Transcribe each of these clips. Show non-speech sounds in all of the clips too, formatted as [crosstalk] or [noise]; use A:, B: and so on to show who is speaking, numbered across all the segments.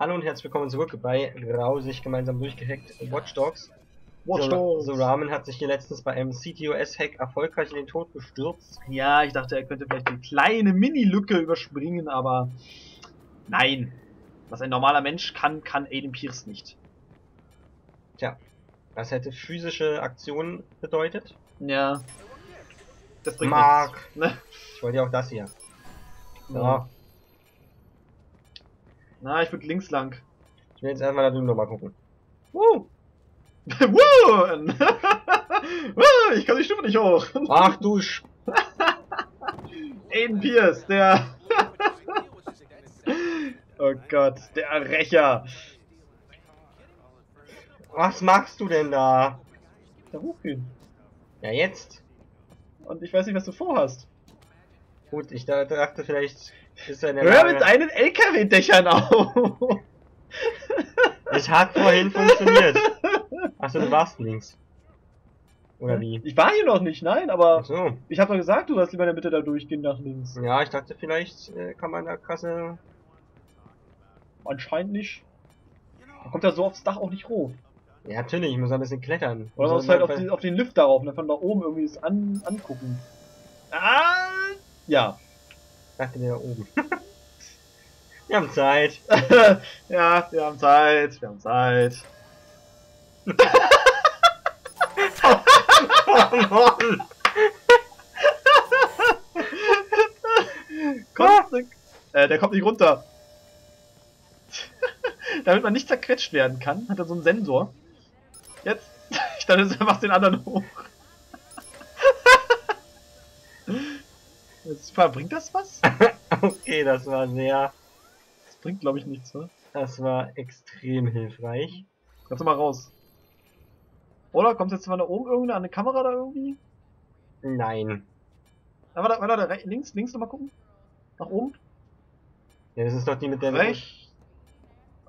A: Hallo und herzlich willkommen zurück bei Grausig gemeinsam durchgehackt Watch Dogs.
B: Watch Dogs.
A: The Ramen hat sich hier letztens bei einem CTOS-Hack erfolgreich in den Tod gestürzt.
B: Ja, ich dachte, er könnte vielleicht eine kleine Mini-Lücke überspringen, aber nein. Was ein normaler Mensch kann, kann Aiden Pierce nicht.
A: Tja, das hätte physische Aktion bedeutet.
B: Ja. Das bringt
A: Mark.
B: nichts. Ne?
A: Ich wollte ja auch das hier. So,
B: Ja. Na, ich würde links lang.
A: ich will jetzt erstmal da drüben nochmal gucken.
B: Woo! [laughs] [laughs] Woo, ich kann die Stimme nicht hoch.
A: ach du Sch... [laughs]
B: Aiden Pierce, der. oh Gott, der Rächer.
A: Was machst du denn da?
B: Da hochgehen.
A: Ja, jetzt?
B: Und ich weiß nicht, was du vorhast.
A: Gut, ich da- dachte vielleicht
B: Hör mit deinen LKW-Dächern auf.
A: Es hat vorhin funktioniert. Achso, du warst links. Oder wie?
B: Ich war hier noch nicht, nein, aber
A: Achso.
B: ich habe doch gesagt, du sollst lieber in der Mitte da durchgehen nach links.
A: Ja, ich dachte vielleicht äh, kann man da krasse.
B: Anscheinend nicht. Man kommt ja so aufs Dach auch nicht hoch.
A: Ja, natürlich, ich muss ein bisschen klettern.
B: Oder man
A: muss
B: halt auf, die, auf den Lift darauf und dann von da oben irgendwie das an, angucken. Ah! Ja.
A: Dachte mir da oben. Wir haben Zeit. [laughs]
B: ja, wir haben Zeit, wir haben Zeit. [laughs]
A: Oh Mann. [laughs]
B: Kommt, äh, der kommt nicht runter. Damit man nicht zerquetscht werden kann, hat er so einen Sensor. Jetzt. Ich dachte, er macht den anderen hoch. Bringt das was? [laughs]
A: Okay, das war sehr.
B: Das bringt, glaube ich, nichts, ne?
A: Das war extrem hilfreich.
B: Kannst du mal raus. Oder? Kommt jetzt mal da oben irgendwie an eine Kamera da irgendwie?
A: Nein.
B: Ah, warte, warte, warte, links, links nochmal gucken. Nach oben.
A: Ja, das ist doch die mit der.
B: Rechts.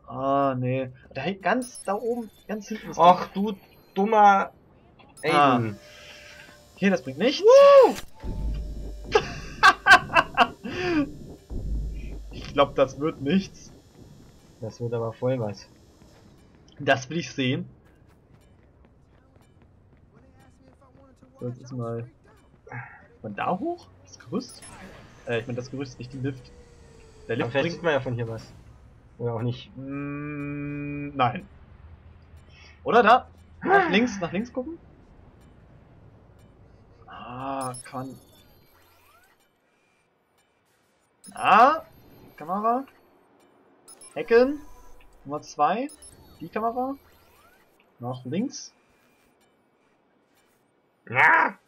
B: Ah, nee. Da hinten, ganz da oben, ganz hinten ist
A: Och, du dummer.
B: Ah.
A: Aiden.
B: Okay, das bringt nichts. Ich glaube, das wird nichts.
A: Das wird aber voll was.
B: Das will ich sehen. So, jetzt ist mal. Von da hoch? Das Gerüst? Äh, ich meine, das Gerüst, nicht die Lift. Der Lift
A: vielleicht
B: bringt.
A: sieht man ja von hier was. Oder auch nicht.
B: Mm, nein. Oder da? Nach links, nach links gucken? Ah, kann. Ah, Kamera. Hacken. Nummer zwei. Die Kamera. Nach links.
A: Na,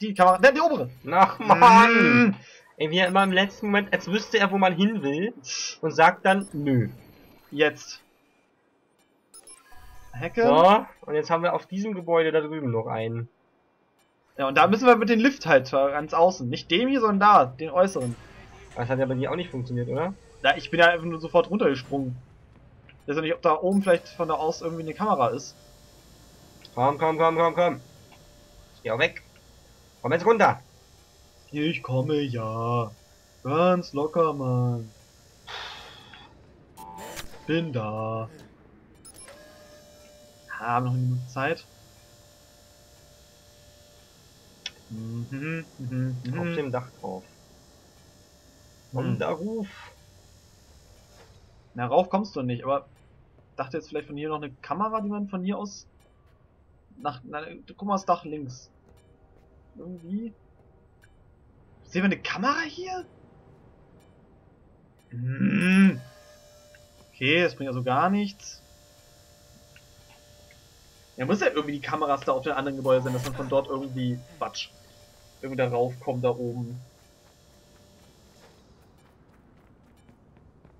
B: Die Kamera. Der, die obere.
A: Ach Mann!
B: Mm.
A: Ey, wie er immer im letzten Moment, als wüsste er, wo man hin will und sagt dann nö.
B: Jetzt. Hacken.
A: So, und jetzt haben wir auf diesem Gebäude da drüben noch einen.
B: Ja, und da müssen wir mit dem Lift halt ganz außen. Nicht dem hier, sondern da, den äußeren.
A: Das hat ja bei dir auch nicht funktioniert, oder?
B: Da, ich bin ja einfach nur sofort runtergesprungen. Ich weiß ja nicht, ob da oben vielleicht von da aus irgendwie eine Kamera ist.
A: Komm, komm, komm, komm, komm. Geh auch weg. Komm jetzt runter.
B: Ich komme ja. Ganz locker, Mann. Bin da. Haben noch eine Minute Zeit. Mhm, mhm, mhm.
A: Auf dem Dach drauf.
B: Hm.
A: Und da ruf.
B: Na, rauf kommst du nicht, aber dachte jetzt vielleicht von hier noch eine Kamera, die man von hier aus nach, na, guck mal das Dach links. Irgendwie. Sehen wir eine Kamera hier? Hm. Okay, das bringt also gar nichts. Ja, muss ja irgendwie die Kameras da auf den anderen Gebäude sein, dass man von dort irgendwie, Quatsch, irgendwie da raufkommt, da oben.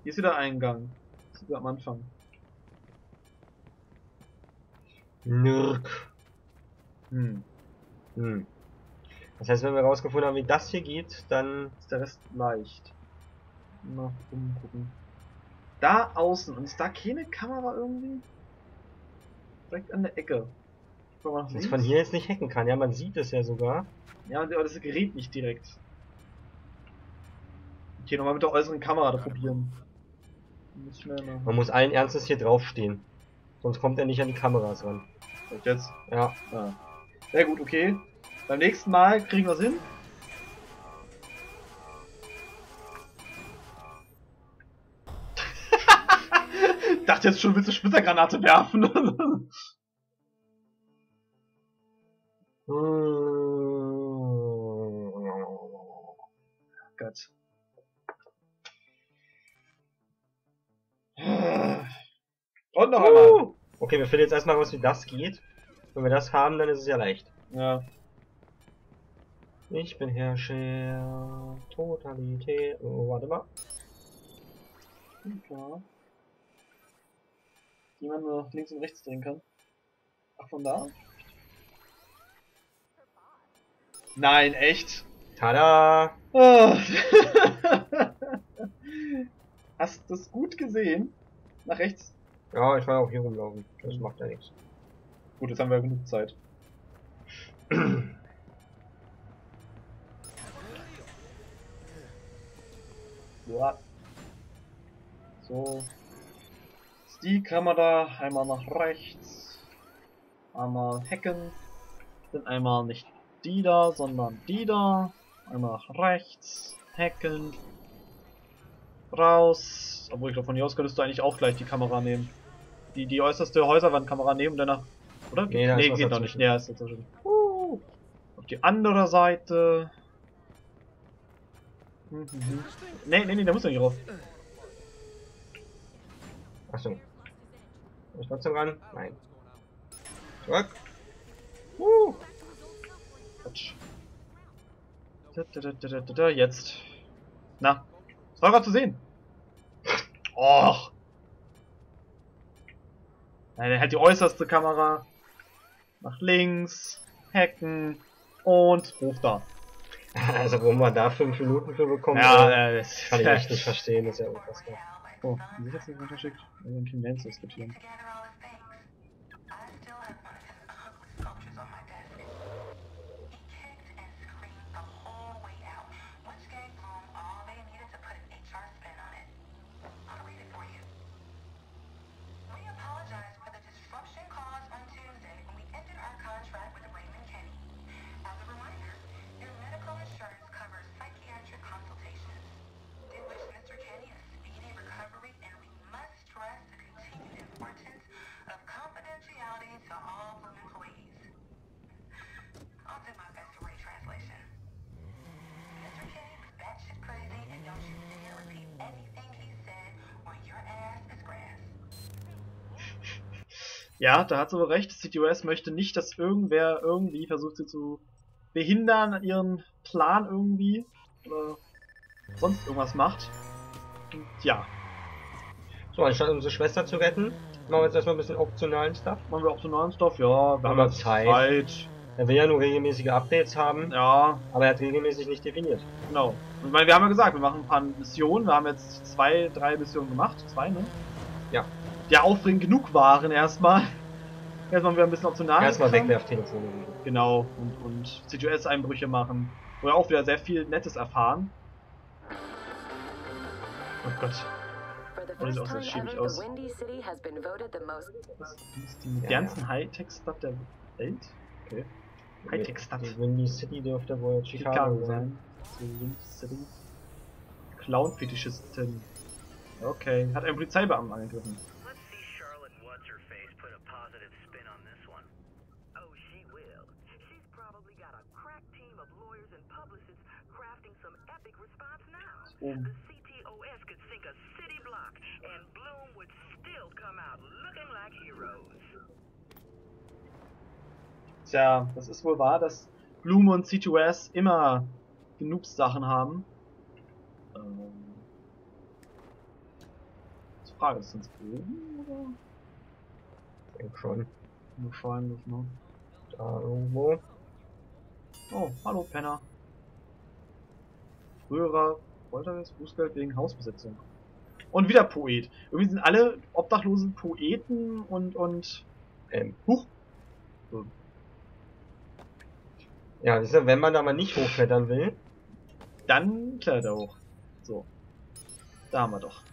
B: Hier ist wieder Eingang. Das ist wieder am Anfang.
A: Nirk.
B: Hm.
A: Hm. Das heißt, wenn wir rausgefunden haben, wie das hier geht, dann
B: Ist der Rest leicht. Mal umgucken. Da außen. Und ist da keine Kamera irgendwie? Direkt an der Ecke.
A: Dass
B: links.
A: von hier jetzt nicht hacken kann. Ja, man sieht es ja sogar.
B: Ja, aber das Gerät nicht direkt. Okay, nochmal mit der äußeren Kamera da probieren. Muss schnell machen.
A: Man muss allen Ernstes hier draufstehen. Sonst kommt er nicht an die Kameras ran.
B: Und jetzt?
A: Ja.
B: Ja. Sehr gut, okay. Beim nächsten Mal kriegen wir es hin. [laughs] dachte jetzt schon, willst du Splittergranate werfen? [laughs] Gott. Und noch einmal.
A: Uh. Okay, wir finden jetzt erstmal raus, wie das geht. Wenn wir das haben, dann ist es ja leicht.
B: Ja.
A: Ich bin Herrscher. Totalität. Oh, warte mal.
B: Ja. Die man nur nach links und rechts drehen kann. Ach, von da? Nein, echt?
A: Tada!
B: Oh. [laughs] Hast du das gut gesehen? Nach rechts?
A: Ja, ich war auch hier rumlaufen. Das macht ja nichts.
B: Gut, jetzt haben wir genug Zeit. [clears throat] Ja. So. Die Kamera einmal nach rechts. Einmal hacken. Dann einmal nicht die da, sondern die da. Einmal nach rechts. Hacken. Raus. Obwohl ich glaube, von hier aus könntest du eigentlich auch gleich die Kamera nehmen. Die, die äußerste Häuserwandkamera nehmen und danach. Oder?
A: Nee,
B: nee
A: was
B: geht noch nicht. Nee, ist dazwischen. Uh, auf die andere Seite. Mhm. Nee, nee, nee, da muss er nicht rauf.
A: Achso. Ist trotzdem ran? Nein. Zurück. Uh.
B: Quatsch. Jetzt. Na, was war gerade zu sehen? Och. Nein, er hat die äußerste Kamera. Nach links. Hacken. Und Ruf da. [laughs]
A: Also, wo man da fünf Minuten für bekommt,
B: Ja,
A: äh,
B: äh, das
A: kann ich echt nicht verstehen. Das ist ja unfassbar.
B: Oh, haben Sie jetzt nicht runterschickt? Wir haben Team diskutieren. Ja, da hat sie wohl recht. CTOS möchte nicht, dass irgendwer irgendwie versucht, sie zu behindern an ihren Plan irgendwie. Oder sonst irgendwas macht. Und ja,
A: So, anstatt unsere Schwester zu retten, machen wir jetzt erstmal ein bisschen optionalen Stuff.
B: machen wir neuen Stoff. Ja, wir haben
A: wir
B: jetzt
A: Zeit.
B: Zeit.
A: Er will ja nur regelmäßige Updates haben,
B: Ja,
A: aber er hat regelmäßig nicht definiert.
B: genau. Und ich meine, wir haben ja gesagt, wir machen ein paar Missionen. Wir haben jetzt zwei, drei Missionen gemacht. Zwei, ne?
A: Ja.
B: Die ja aufregend genug waren erstmal. Erstmal wieder ein bisschen optional.
A: Erstmal. Wegwerftelefone.
B: Genau, und, und CGS-Einbrüche machen. Wir auch wieder sehr viel Nettes erfahren. Oh Gott, What is
C: first
B: also
C: time
B: schäbig aus?
C: the Windy City has been voted the most
B: das ist die modernsten Hightech-Stadt der Welt. Okay. Hightech-Stadt.
A: Die Windy City dürfte wohl Chicago,
B: Chicago
A: sein.
B: sein. So Wind City. Clown-Fetischisten. Okay, hat einen Polizeibeamten angegriffen.
D: And publicists crafting some epic response now.
B: Oben.
D: The CTOS could sink a city block, and Bloom would still come out looking like heroes.
B: Tja, das ist wohl wahr, dass Bloom und C2S immer genug Sachen haben. Ähm. Die Frage ist, sind es oben oder?
A: Ich denke schon.
B: Wahrscheinlich, ne?
A: Da irgendwo.
B: Oh, hallo Penner. Früherer Folterriss, Bußgeld wegen Hausbesetzung. Und wieder Poet. Irgendwie sind alle obdachlosen Poeten und und
A: Ähm,
B: Huch.
A: ja, siehst du, wenn man da mal nicht hochklettern will,
B: Dann klettert er hoch. So. Da haben wir doch.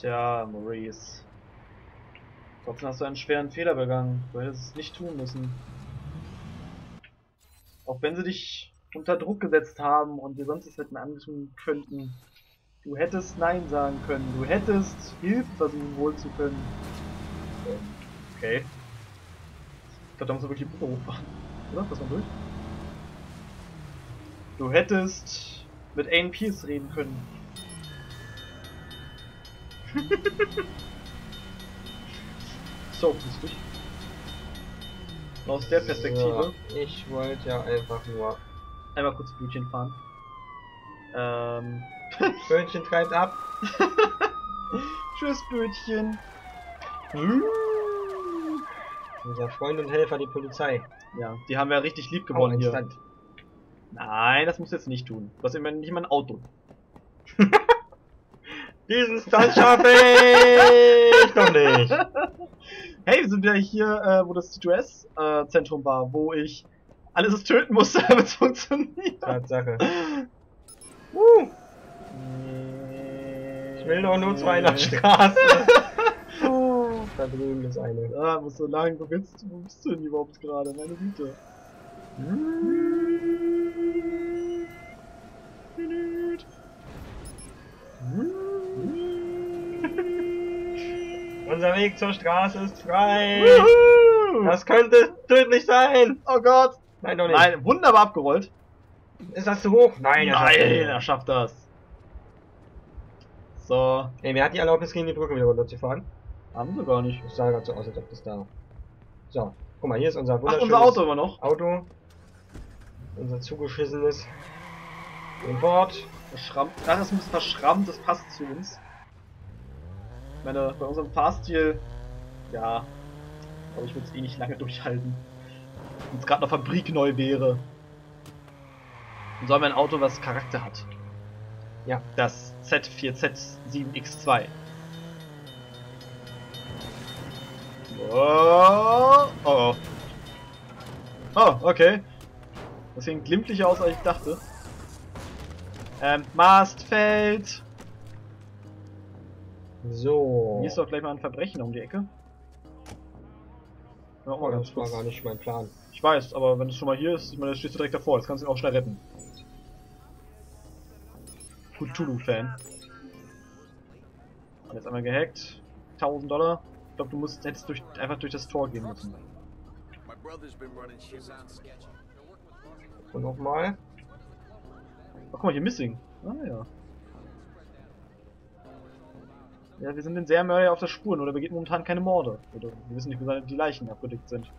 B: Tja, Maurice. Trotzdem hast du einen schweren Fehler begangen. Du hättest es nicht tun müssen. Auch wenn sie dich unter Druck gesetzt haben und dir sonst was hätten antun könnten. Du hättest Nein sagen können. Du hättest Hilfe versuchen holen zu können. Okay. Ich glaube, da muss man wirklich Brücke hochfahren. Oder? Das war durch. Du hättest mit Pierce reden können. [laughs] so, durch. Und Aus der Perspektive
A: So, ich wollte ja einfach nur.
B: einmal kurz Blütchen fahren. Ähm. [laughs]
A: Bötchen treibt ab. [laughs]
B: Tschüss, Bötchen.
A: Unser Freund und Helfer, die Polizei.
B: Ja, die haben wir richtig lieb gewonnen
A: ein
B: hier. Nein, das musst du jetzt nicht tun. Du hast immerhin nicht mal ein Auto.
A: Diesen Stunt schaffe ich noch nicht.
B: Hey, wir sind ja hier, äh, wo das C2S-Zentrum war, wo ich alles töten musste, [laughs] damit es funktioniert.
A: Tatsache.
B: Uh.
A: Ich will doch nur zwei nach Straße. [laughs] Oh, da drüben ist eine.
B: Ah, muss so lang, wo willst du, wo bist du denn überhaupt gerade? Meine Güte.
A: Unser Weg zur Straße ist frei.
B: Wuhu!
A: Das könnte tödlich sein.
B: Oh Gott!
A: Nein, doch nicht.
B: Nein, wunderbar abgerollt.
A: Ist das zu hoch? Nein, er schafft
B: Nein,
A: es.
B: er schafft das. So,
A: Ey, wer hat die Erlaubnis, gegen die Brücke wieder runterzufahren?
B: haben wir gar nicht.
A: Ich sah gerade so aus, als ob das da. So, guck mal, hier ist unser
B: Ach, unser Auto immer noch.
A: Auto. Unser zugeschissenes. Bord.
B: Verschrammt. Ach, das ist ein bisschen verschrammt, das passt zu uns. Ich meine, bei unserem Fahrstil, ja, glaube ich, würde es eh nicht lange [laughs] durchhalten. Wenn es gerade noch Fabrik neu wäre. Dann soll man ein Auto, was Charakter hat.
A: Ja.
B: Das Z4Z7X2. Oh, oh, oh. Oh, okay. Das sieht glimpflicher aus, als ich dachte. Ähm, Mastfeld.
A: So.
B: Hier ist doch gleich mal ein Verbrechen um die Ecke. Ja, ganz
A: das war gar nicht mein Plan.
B: Ich weiß, aber wenn es schon mal hier ist, ich meine, das stehst du direkt davor, jetzt kannst du ihn auch schnell retten. Cthulhu-Fan. Jetzt einmal gehackt. 1000 Dollar. Ich glaube, du musst hättest durch, einfach durch das Tor gehen müssen.
A: Und nochmal.
B: Ach, guck mal, hier Missing. Ah, ja. Ja, wir sind den Serienmörder auf der Spur, nur der begeht momentan keine Morde. Oder wir wissen nicht, wo seine, die Leichen abgedeckt sind.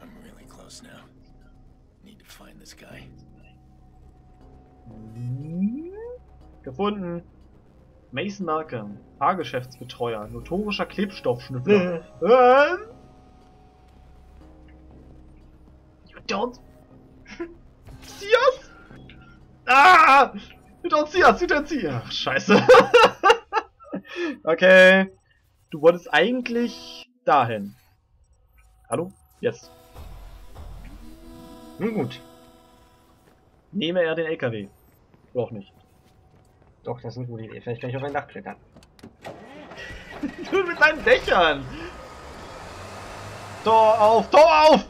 E: I'm really close now. Need to find this guy.
B: Gefunden. Mason Malcolm, Fahrgeschäftsbetreuer, notorischer Klebstoffschnüffler. Ähm? You don't [laughs] see us? Ah! You don't see us, you don't see Ach, scheiße. [laughs] okay. Du wolltest eigentlich dahin. Hallo? Jetzt.
A: Nun gut.
B: Nehme er den LKW. Auch nicht.
A: Doch, das ist eine gute Idee. Vielleicht kann ich auf ein Dach klettern.
B: Du mit deinen Dächern! Tor auf, Tor auf!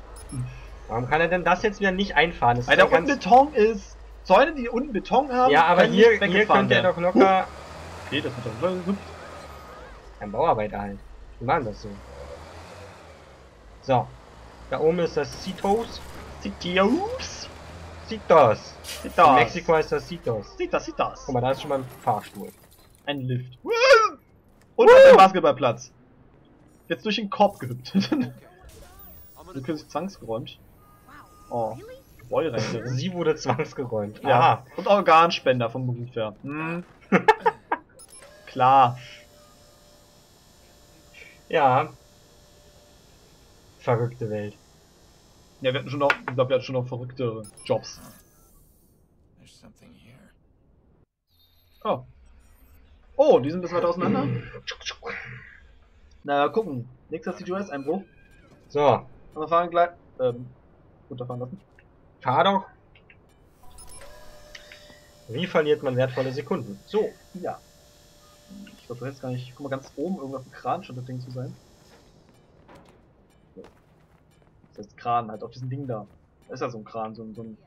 A: Warum kann er denn das jetzt wieder nicht einfahren? Das
B: Weil da
A: ja
B: unten Beton ist. Zäune, die unten Beton haben,
A: Ja, aber hier, hier könnte er doch locker.
B: Okay, das ist doch
A: Ein Bauarbeiter halt. Die machen das so. So. Da oben ist das Citos.
B: Citos.
A: Citos. In
B: Citos.
A: Mexiko heißt das Citos.
B: Citos, Citos.
A: Guck mal, da ist schon mal ein Fahrstuhl.
B: Ein Lift. Und auf dem Basketballplatz. Jetzt durch den Korb gehüpft. [laughs] Du kriegst zwangsgeräumt. Oh. Reingerissen.
A: Sie wurde zwangsgeräumt.
B: Ja.
A: Aha.
B: Und Organspender vom Beruf her. Hm. [laughs] Klar.
A: Ja. Verrückte Welt.
B: Ja, wir hatten schon noch, ich glaube, wir hatten schon noch verrücktere Jobs.
E: There's something here.
B: Oh. Oh, die sind ein bisschen weiter auseinander. Na, gucken. Nächster CGS-Einbruch.
A: So.
B: Wir fahren gleich. Ähm, runterfahren lassen.
A: Fahr doch. Wie verliert man wertvolle Sekunden? So.
B: Ja. Ich glaube, du hättest gar nicht. Guck mal, ganz oben irgendwo auf dem Kran scheint das Ding zu sein. Das heißt Kran, halt auf diesem Ding da. Da ist ja so ein Kran, so ein. So ein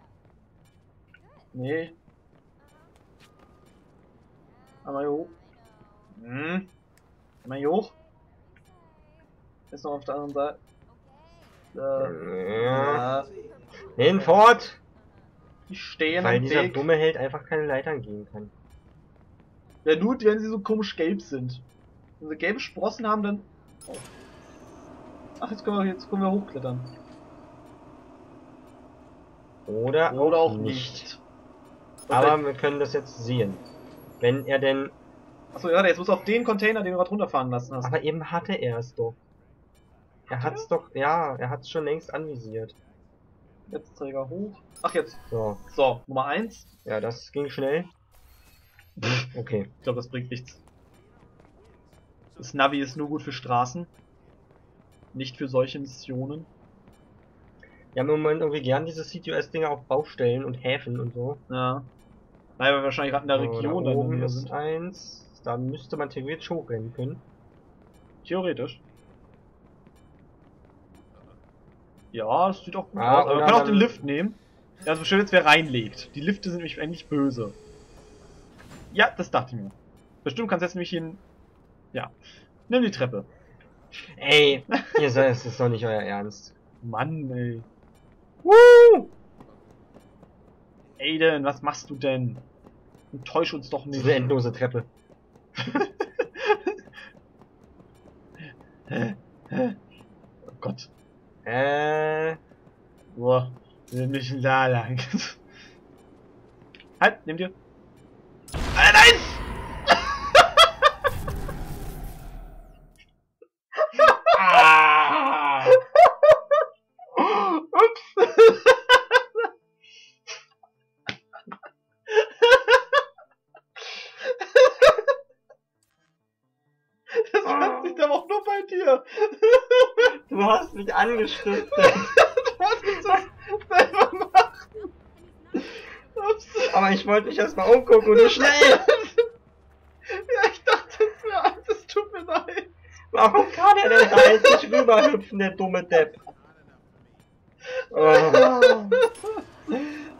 B: nee. Einmal hier hoch. Hm. Einmal hier hoch. Ist noch auf der anderen Seite. Äh,
A: Ja. Hinfort!
B: Die stehen
A: Weil dieser
B: Weg.
A: dumme Held einfach keine Leitern gehen kann.
B: Ja, nur wenn sie so komisch gelb sind. Wenn sie gelbe Sprossen haben, dann. Oh. Ach, jetzt können wir, jetzt können wir hochklettern.
A: Oder,
B: Oder auch nicht.
A: Aber wir können das jetzt sehen. Wenn er denn.
B: Achso, ja, jetzt muss auf den Container, den du gerade runterfahren lassen hast.
A: Aber eben hatte er es doch. Er
B: Hatte
A: hat's doch, ja, er hat's schon längst anvisiert.
B: Jetzt Träger hoch. Ach, jetzt.
A: So,
B: So, Nummer 1.
A: ja, das ging schnell. Okay.
B: Ich glaube, das bringt nichts. Das Navi ist nur gut für Straßen. Nicht für solche Missionen.
A: Wir haben im Moment irgendwie gern diese CTOS-Dinger auf Baustellen und Häfen und so.
B: Ja. Weil wir wahrscheinlich gerade in der
A: So,
B: Region
A: da
B: dann
A: oben ist
B: sind.
A: eins. Da müsste man theoretisch hochrennen können.
B: Theoretisch. Ja, das sieht auch gut
A: Ah,
B: aus. Aber
A: oder
B: können auch
A: dann-
B: den Lift nehmen. Ja, also schön, jetzt wer reinlegt. Die Lifte sind nämlich eigentlich böse. Ja, das dachte ich mir. Bestimmt kannst du jetzt nämlich hin. Ja. Nimm die Treppe.
A: Ey, [laughs] ihr seid, es ist doch nicht euer Ernst.
B: Mann, ey. Woo! Aiden, was machst du denn? Enttäusch uns doch nicht.
A: Diese endlose Treppe. [laughs]
B: Oh Gott.
A: Äh,
B: Boah, wir sind nicht da lang. [laughs] halt, nimm dir. Ah, nein!
A: ah,
B: Ups. Das passiert aber auch nur bei dir.
A: du hast mich angestiftet.
B: Du wolltest das selber machen. Ups.
A: Aber ich wollte mich erstmal umgucken und du schnell. [laughs]
B: Ja, ich dachte, es wäre alles. Es tut mir leid.
A: Warum kann er denn da jetzt nicht rüberhüpfen, der dumme Depp? Oh.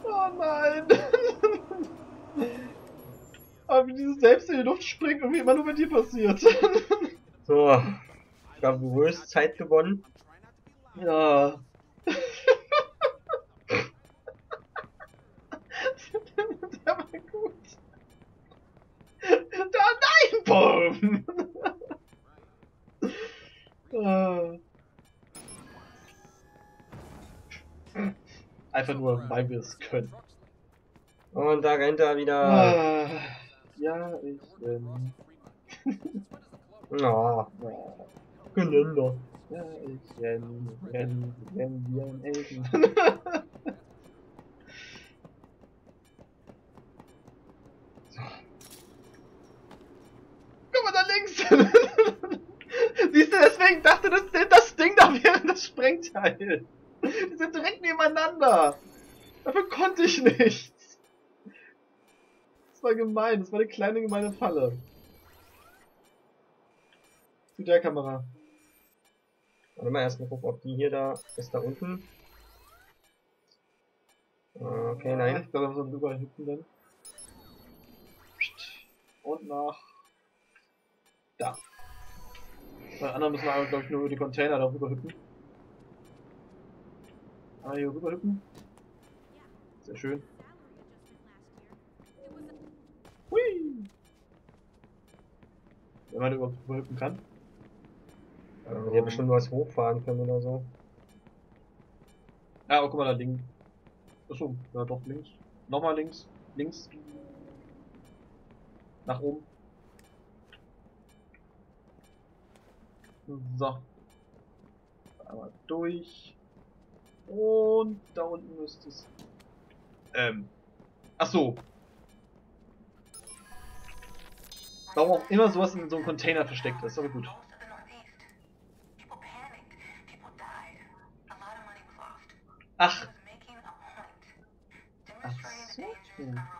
B: Oh nein. Aber wie dieses selbst in die Luft springt, irgendwie immer nur bei dir passiert.
A: So, ich glaube, größt Zeit gewonnen.
B: Ja. Einfach nur, weil wir es können.
A: Und da rennt er wieder.
B: Ah. Ja, ich bin. [laughs] Ja,
A: Geländer.
B: ja ich renn, renn, renn wie ein Helden. Guck mal da links! [laughs] Siehst du, deswegen dachte das, das Ding da wäre das Sprengteil. Sind direkt nebeneinander. Dafür konnte ich nichts. Das war gemein, das war eine kleine gemeine Falle. Zu der Kamera.
A: Warte mal erstmal gucken, ob die hier da ist da unten. Okay, nein.
B: Ich glaube, wir müssen rüber hüpfen dann. Und nach. Da. Bei anderen müssen wir glaube ich, nur über die Container da rüber hüpfen. Ah, hier rüber hüpfen. Sehr schön. Hui! Wenn man überhaupt rüber hüpfen kann.
A: Wenn wir bestimmt was hochfahren können oder so.
B: Ja, aber guck mal da links. Achso, ja doch links. Nochmal links. Links. Nach oben. So. Einmal durch. Und da unten müsste es. Ähm. Ach so. Warum auch immer sowas in so einem Container versteckt ist, aber gut.
F: Most of the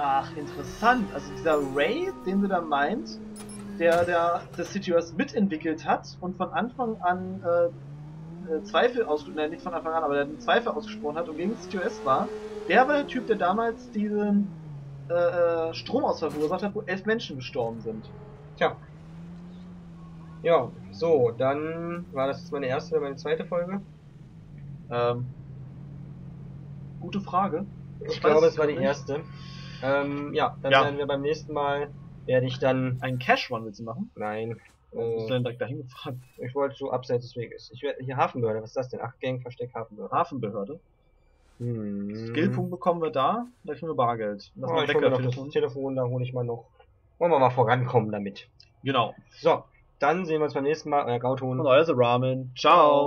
B: Ach, interessant. Also dieser Ray, den sie da meint, der, der das CTOS mitentwickelt hat und von Anfang an äh, äh, Zweifel ausgesprochen, nein, nicht von Anfang an, aber der den Zweifel ausgesprochen hat und gegen CTOS war, der war der Typ, der damals diesen äh, äh, Stromausfall verursacht hat, wo elf Menschen gestorben sind.
A: Tja. Ja, so, dann war das jetzt meine erste oder meine zweite Folge.
B: Ähm, gute Frage.
A: Ich,
B: Ich
A: glaube, es war die
B: nicht.
A: erste. Ähm, ja, dann
B: Ja.
A: werden wir beim nächsten Mal, werde ich dann,
B: Einen Cash-Run willst du machen?
A: nein,
B: Warum bist du
A: äh,
B: denn direkt dahin gefahren?
A: ich wollte so abseits des Weges. Ich werde, hier Hafenbehörde, was ist das denn? Ach, Gang, Versteck, Hafenbehörde.
B: Hafenbehörde.
A: Hm.
B: Skillpunkt bekommen wir da, da kriegen wir Bargeld. Lass
A: Oh,
B: mal
A: ich hol mir noch das
B: Telefon.
A: Telefon, da hole ich mal noch. Wollen wir mal vorankommen damit.
B: Genau.
A: So, dann sehen wir uns beim nächsten Mal. Euer Gauton.
B: Und euer The Ramen. Ciao.